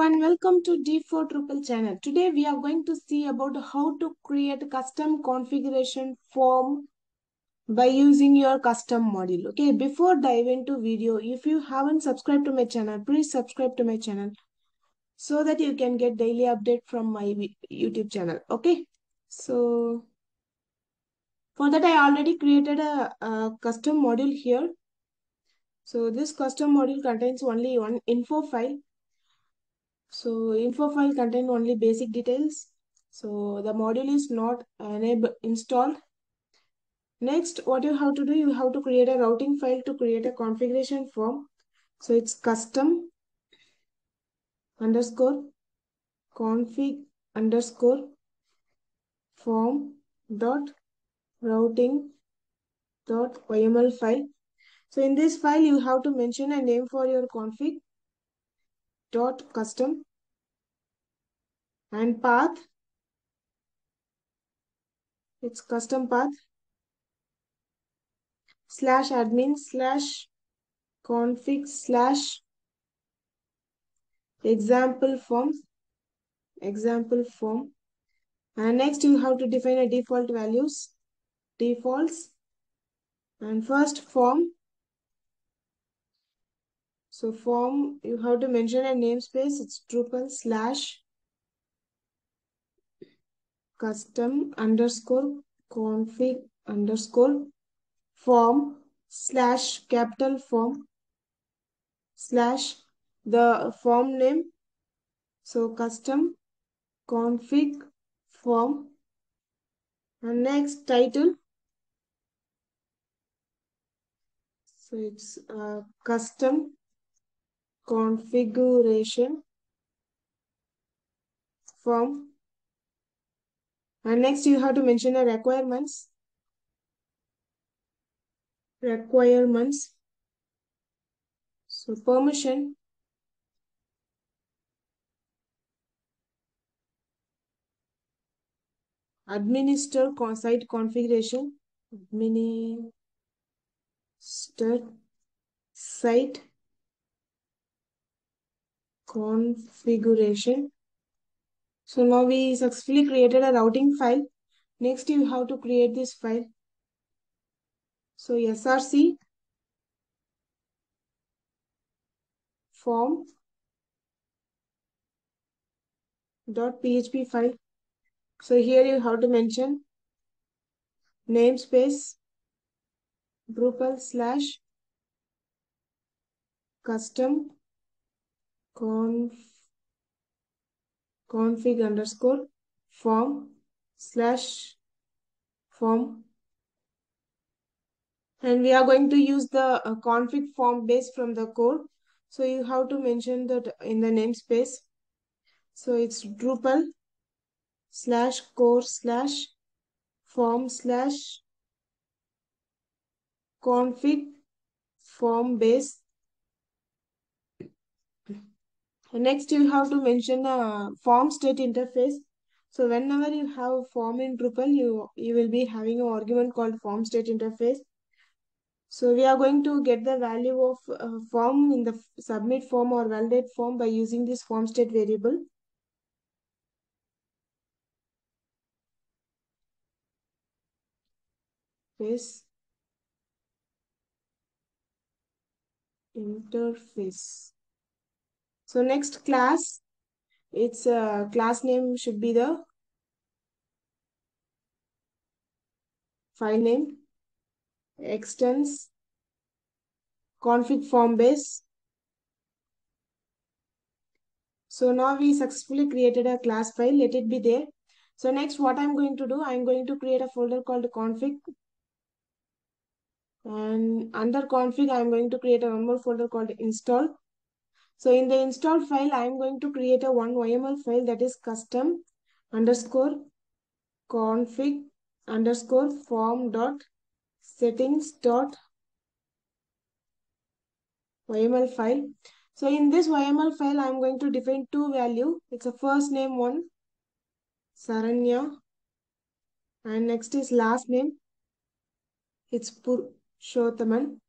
everyone, welcome to D4 Drupal channel. Today we are going to see about how to create custom configuration form by using your custom module. Okay, before dive into video, if you haven't subscribed to my channel, please subscribe to my channel so that you can get daily update from my YouTube channel. Okay, so for that I already created a, a custom module here. So this custom module contains only one info file so info file contain only basic details. So the module is not installed. Next, what you have to do, you have to create a routing file to create a configuration form. So it's custom underscore config underscore form dot routing dot YML file. So in this file, you have to mention a name for your config dot custom. And path. Its custom path. Slash admin slash config slash example form. Example form. And next you have to define a default values. Defaults. And first form so form you have to mention a namespace. It's drupal slash custom underscore config underscore form slash capital form slash the form name. So custom config form. And next title. So it's uh, custom configuration form and next you have to mention the requirements. Requirements. So permission. Administer site configuration. Administer site configuration so now we successfully created a routing file. Next, you have to create this file. So src form dot php file. So here you have to mention namespace Drupal slash custom conf config underscore form slash form. And we are going to use the uh, config form base from the code. So you have to mention that in the namespace. So it's drupal slash core slash form slash config form base Next, you have to mention a form state interface. So whenever you have a form in Drupal, you, you will be having an argument called form state interface. So we are going to get the value of uh, form in the submit form or validate form by using this form state variable. Face interface. So next class, its uh, class name should be the file name, extends, config form base. So now we successfully created a class file, let it be there. So next what I'm going to do, I'm going to create a folder called config. And under config, I'm going to create a one more folder called install. So in the install file, I am going to create a one YML file that is custom underscore config underscore form dot settings dot YML file. So in this YML file, I am going to define two value. It's a first name one, Saranya. And next is last name. It's Purushothaman.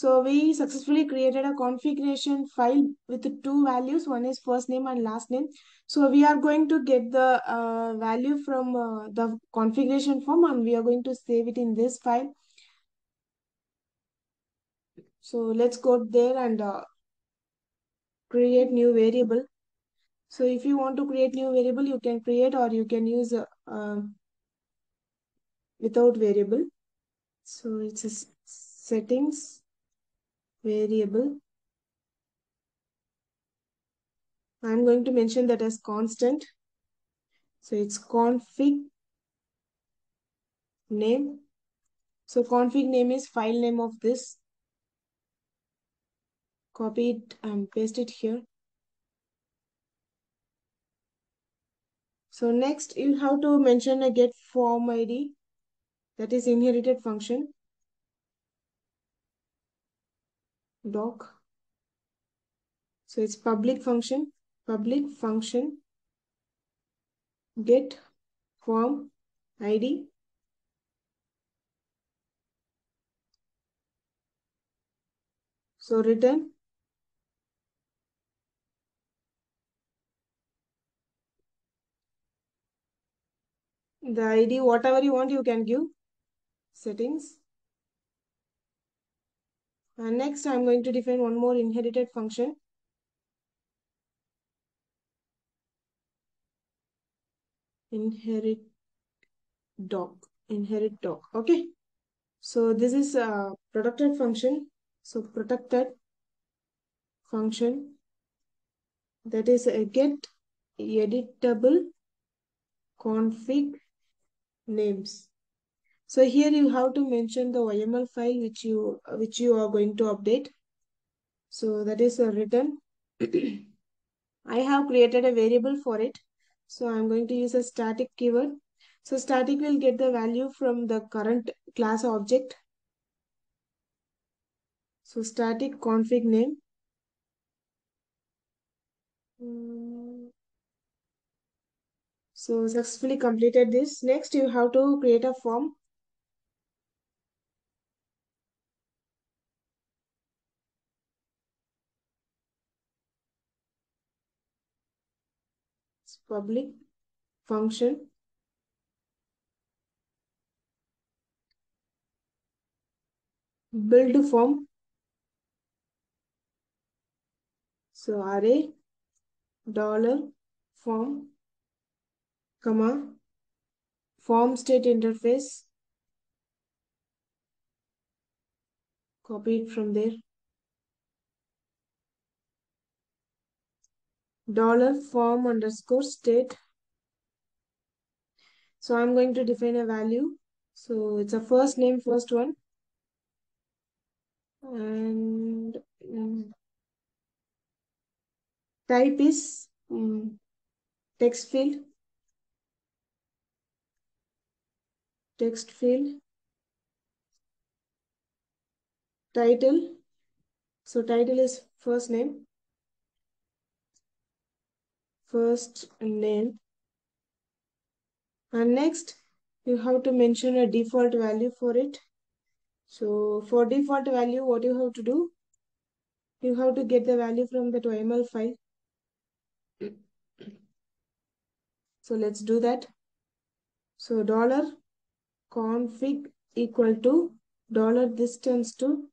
So we successfully created a configuration file with two values. One is first name and last name. So we are going to get the uh, value from uh, the configuration form and we are going to save it in this file. So let's go there and uh, create new variable. So if you want to create new variable, you can create or you can use uh, uh, without variable. So it's settings variable. I'm going to mention that as constant. So it's config name. So config name is file name of this. Copy it and paste it here. So next you have to mention a get form ID that is inherited function. Doc. So it's public function, public function get form ID So return the ID, whatever you want, you can give settings. And next, I'm going to define one more inherited function. Inherit doc, inherit doc. Okay. So this is a protected function. So protected function that is a get editable config names. So here you have to mention the YML file which you which you are going to update. So that is uh, a return. I have created a variable for it. So I'm going to use a static keyword. So static will get the value from the current class object. So static config name. So successfully completed this. Next, you have to create a form. Public function. Build form. So array dollar form comma form state interface copy it from there dollar form underscore state. So i'm going to define a value. So it's a first name first one. And um, type is um, text field. Text field. Title. So title is first name first name and next you have to mention a default value for it. So for default value what you have to do? You have to get the value from the YML file. So let's do that. So dollar config equal to dollar distance to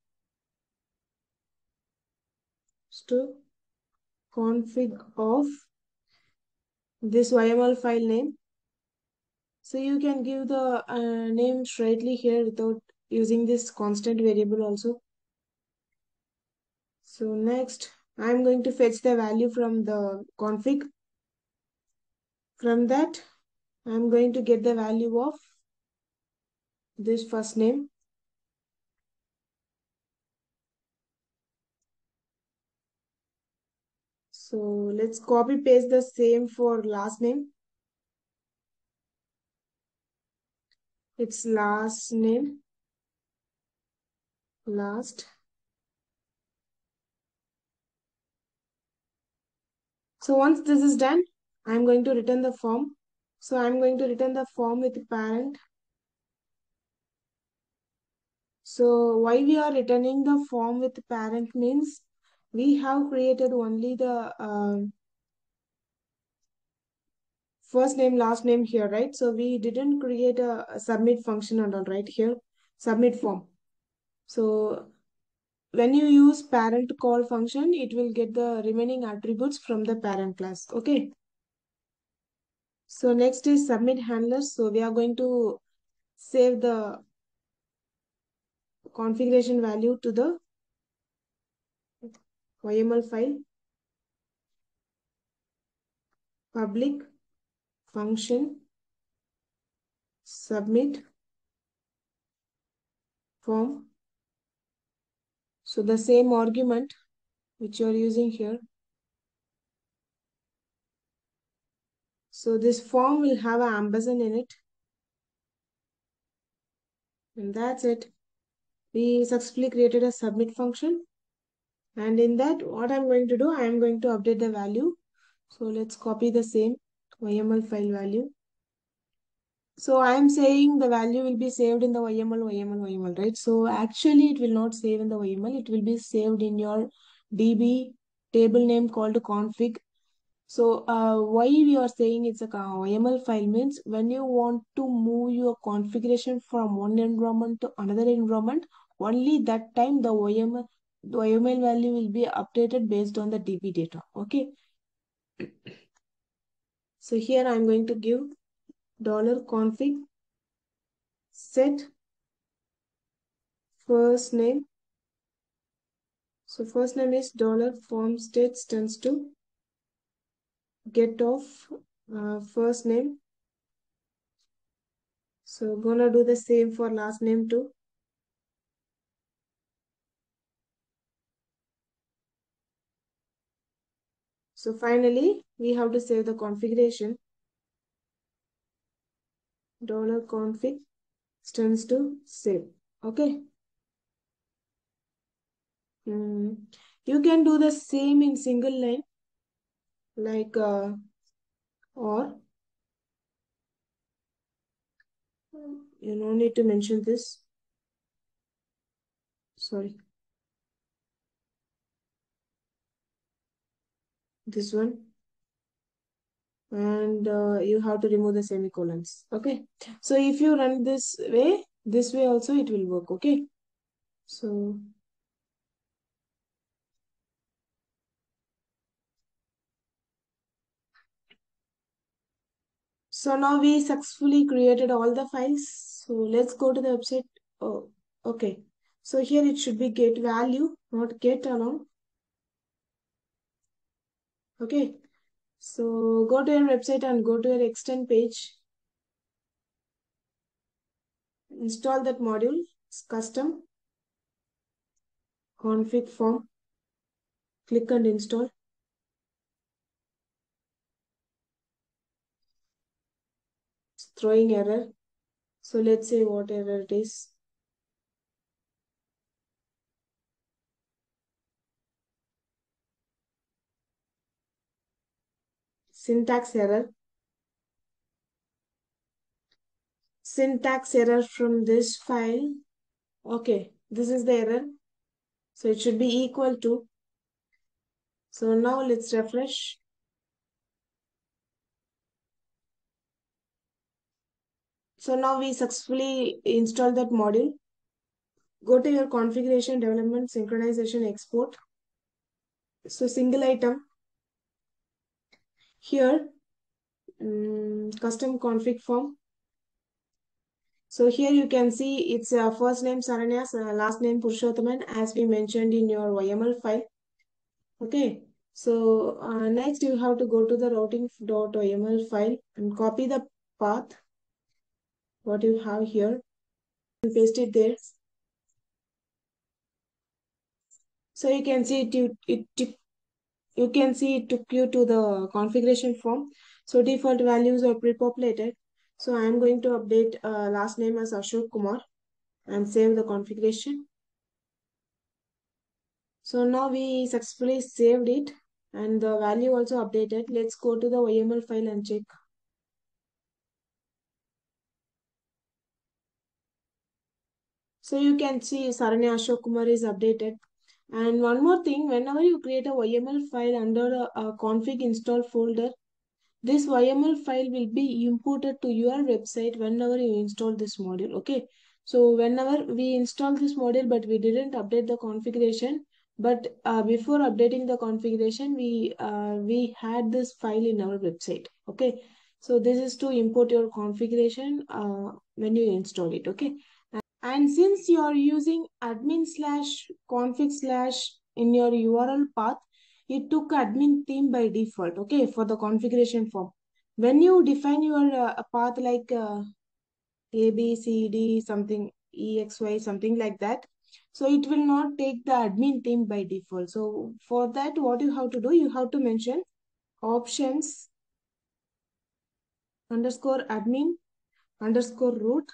to config of this YML file name. So you can give the uh, name straightly here without using this constant variable also. So next, I'm going to fetch the value from the config. From that, I'm going to get the value of this first name so let's copy paste the same for last name. It's last name. Last. So once this is done i'm going to return the form. So i'm going to return the form with parent. So why we are returning the form with parent means we have created only the uh, first name, last name here, right? So we didn't create a, a submit function and all right here, submit form. So when you use parent call function, it will get the remaining attributes from the parent class. Okay. So next is submit handlers. So we are going to save the configuration value to the YML file public function submit form. So the same argument which you are using here. So this form will have an ampersand in it. And that's it. We successfully created a submit function. And in that, what I'm going to do, I am going to update the value. So let's copy the same YML file value. So I am saying the value will be saved in the YML, YML, YML, right? So actually it will not save in the YML. It will be saved in your DB table name called config. So uh, why we are saying it's a YML file means when you want to move your configuration from one environment to another environment, only that time the YML, the YML value will be updated based on the DB data. Okay. So here I'm going to give dollar config set first name. So first name is dollar form state tends to get off uh, first name. So gonna do the same for last name too. So finally, we have to save the configuration. Dollar config stands to save. Okay. Mm. You can do the same in single line like uh, or you no need to mention this. Sorry. This one. And uh, you have to remove the semicolons. Okay. So if you run this way, this way also it will work. Okay. So So now we successfully created all the files. So let's go to the website. Oh, okay. So here it should be get value, not get along. Okay. So go to your website and go to your extend page. Install that module. It's custom. Config form. Click and install. It's throwing error. So let's say what error it is. Syntax error. Syntax error from this file. Okay, this is the error. So it should be equal to. So now let's refresh. So now we successfully installed that module. Go to your configuration, development, synchronization, export. So single item. Here, um, custom config form. So here you can see it's uh, first name Saranyas, uh, last name Purushothaman as we mentioned in your YML file. Okay. So uh, next you have to go to the routing.yml file and copy the path what you have here and paste it there. So you can see it, it, it you can see it took you to the configuration form. So default values are pre-populated. So I am going to update uh, last name as Ashok Kumar and save the configuration. So now we successfully saved it and the value also updated. Let's go to the YML file and check. So you can see Saranya Ashok Kumar is updated. And one more thing, whenever you create a YML file under a, a config install folder, this YML file will be imported to your website whenever you install this module. Okay. So whenever we install this module, but we didn't update the configuration, but uh, before updating the configuration, we uh, we had this file in our website. Okay. So this is to import your configuration uh, when you install it. Okay. And since you are using admin slash config slash in your URL path, it took admin theme by default, okay, for the configuration form. When you define your uh, path like uh, A, B, C, D, something, E, X, Y, something like that, so it will not take the admin theme by default. So for that, what you have to do, you have to mention options underscore admin underscore route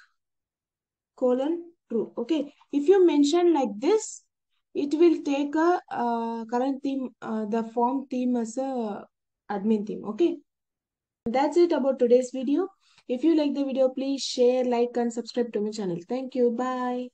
colon true. Okay. If you mention like this it will take a uh, current theme uh, the form theme as a admin theme. Okay. That's it about today's video. If you like the video please share like and subscribe to my channel. Thank you. Bye